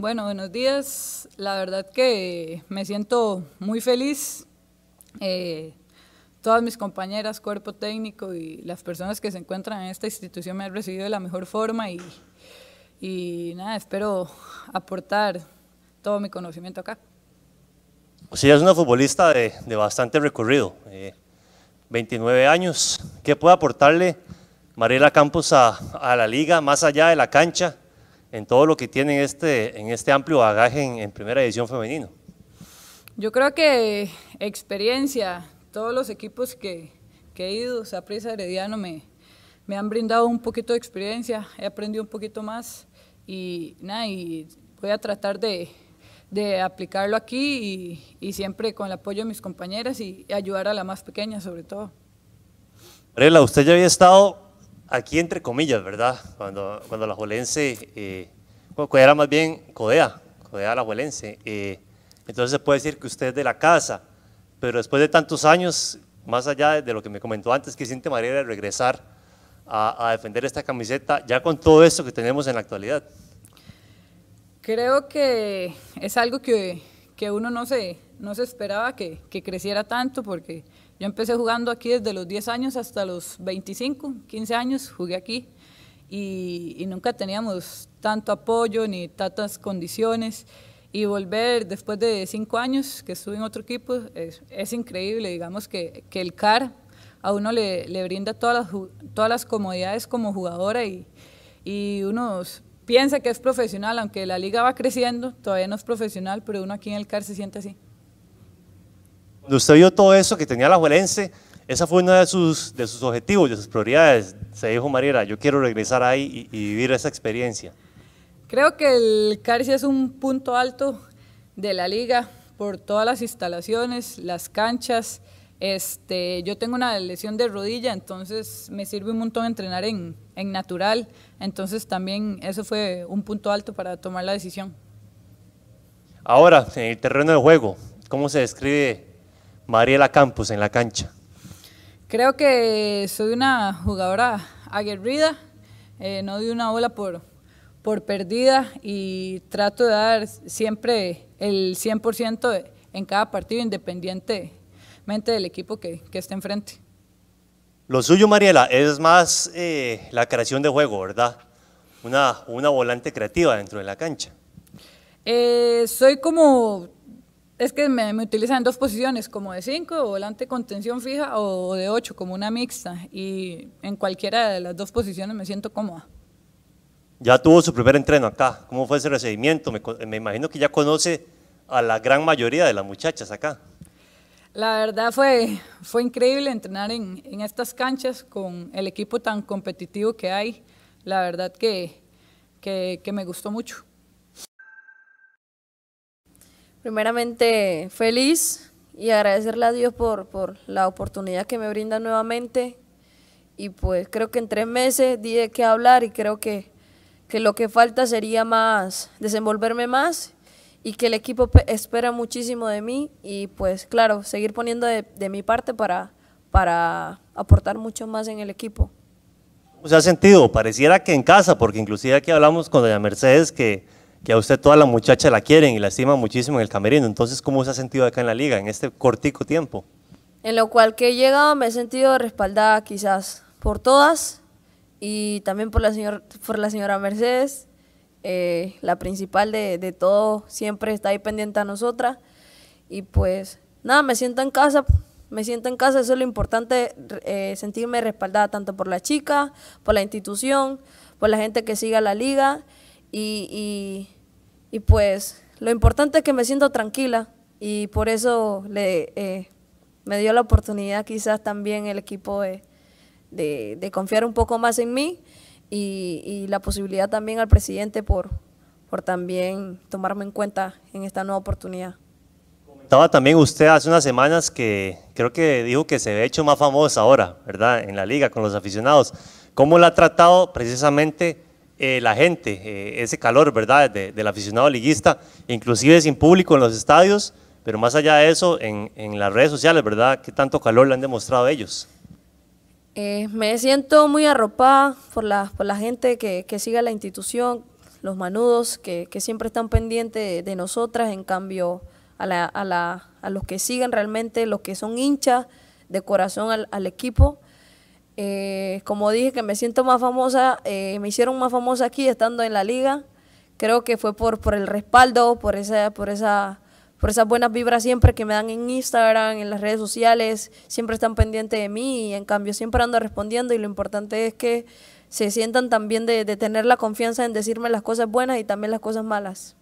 Bueno, buenos días. La verdad que me siento muy feliz. Eh, todas mis compañeras, cuerpo técnico y las personas que se encuentran en esta institución me han recibido de la mejor forma y, y nada, espero aportar todo mi conocimiento acá. Sí, es una futbolista de, de bastante recorrido, eh, 29 años. ¿Qué puede aportarle Mariela Campos a, a, la liga, más allá de la cancha, en todo lo que tiene en este, en este amplio bagaje en, en primera edición femenino? Yo creo que experiencia, todos los equipos que, que he ido, Saprissa Herediano, me, me han brindado un poquito de experiencia, he aprendido un poquito más y, nada, y voy a tratar de, de aplicarlo aquí y, y, siempre con el apoyo de mis compañeras y, ayudar a la más pequeña sobre todo. Mariela, usted ya había estado aquí entre comillas, ¿verdad? Cuando, cuando la Juelense, eh, era más bien Codea, Codea la Juelense. Eh, entonces se puede decir que usted es de la casa, pero después de tantos años, más allá de lo que me comentó antes, que siente Mariela de regresar a, a defender esta camiseta, ya con todo esto que tenemos en la actualidad. Creo que es algo que, que uno no se, no se esperaba que, creciera tanto, porque yo empecé jugando aquí desde los 10 años hasta los 25, 15 años, jugué aquí y, y nunca teníamos tanto apoyo ni tantas condiciones. Y volver después de 5 años que estuve en otro equipo es, increíble, digamos que, el CAR a uno le, brinda todas las, comodidades como jugadora y, y unos piensa que es profesional, aunque la liga va creciendo, todavía no es profesional, pero uno aquí en el CAR se siente así. Cuando usted vio todo eso que tenía la Juelense, esa fue uno de sus, de sus objetivos, de sus prioridades. Se dijo, Mariela, yo quiero regresar ahí y, y vivir esa experiencia. Creo que el CAR sí es un punto alto de la liga por todas las instalaciones, las canchas. Este, yo tengo una lesión de rodilla, entonces me sirve un montón entrenar en, en natural. Entonces también eso fue un punto alto para tomar la decisión. Ahora, en el terreno de juego, ¿cómo se describe Mariela Campos en la cancha? Creo que soy una jugadora aguerrida, eh, no doy una bola por, por perdida y trato de dar siempre el 100% en cada partido, independientemente del equipo que, que esté enfrente. Lo suyo, Mariela, es más eh, la creación de juego, ¿verdad? Una, una volante creativa dentro de la cancha. Eh, soy como, es que me, me, utilizan en dos posiciones, como de 5, volante con tensión fija, o de 8, como una mixta. Y en cualquiera de las dos posiciones me siento cómoda. Ya tuvo su primer entreno acá. ¿Cómo fue ese recibimiento? Me, me imagino que ya conoce a la gran mayoría de las muchachas acá. La verdad fue, fue increíble entrenar en, en, estas canchas con el equipo tan competitivo que hay. La verdad que, que, que me gustó mucho. Primeramente, feliz y agradecerle a Dios por, por la oportunidad que me brinda nuevamente. Y pues creo que en tres meses di de qué hablar y creo que, que lo que falta sería más, desenvolverme más y que el equipo espera muchísimo de mí y pues claro, seguir poniendo de, de, mi parte para, para aportar mucho más en el equipo. ¿Cómo se ha sentido? Pareciera que en casa, porque inclusive aquí hablamos con doña Mercedes que, que a usted todas las muchachas la quieren y la estiman muchísimo en el camerino, entonces ¿cómo se ha sentido acá en la liga en este cortico tiempo? En lo cual que he llegado me he sentido respaldada quizás por todas y también por la, señor, por la señora Mercedes, eh, la principal de, de, todo, siempre está ahí pendiente a nosotras. Y pues nada, me siento en casa, me siento en casa, eso es lo importante, eh, sentirme respaldada tanto por la chica, por la institución, por la gente que siga la liga. Y, y pues lo importante es que me siento tranquila y por eso le, eh, me dio la oportunidad quizás también el equipo de, de, de confiar un poco más en mí y, y, la posibilidad también al presidente por, por también tomarme en cuenta en esta nueva oportunidad. Comentaba también usted hace unas semanas que creo que dijo que se ve hecho más famosa ahora, ¿verdad? En la liga con los aficionados. ¿Cómo la ha tratado precisamente eh, la gente, eh, ese calor, ¿verdad? De, del aficionado liguista, inclusive sin público en los estadios, pero más allá de eso, en, en las redes sociales, ¿verdad? ¿Qué tanto calor le han demostrado ellos? Eh, me siento muy arropada por la, por la gente que, que sigue la institución, los manudos que, que siempre están pendientes de, nosotras, en cambio a, la, a, la, a, los que siguen realmente, los que son hinchas de corazón al, al equipo. Eh, como dije que me siento más famosa, eh, me hicieron más famosa aquí estando en la liga. Creo que fue por, por el respaldo, por esa, por esa por esas buenas vibras siempre que me dan en Instagram, en las redes sociales, siempre están pendientes de mí y en cambio siempre ando respondiendo y lo importante es que se sientan también de, de tener la confianza en decirme las cosas buenas y también las cosas malas.